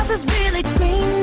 does this really mean?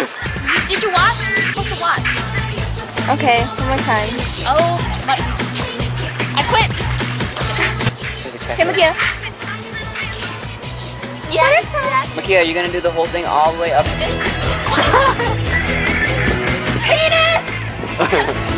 Did you watch? Supposed to watch. Okay, one more time. Oh my. I quit. Okay, Mikeya. Yes. Mikeya, you gonna do the whole thing all the way up. Penis!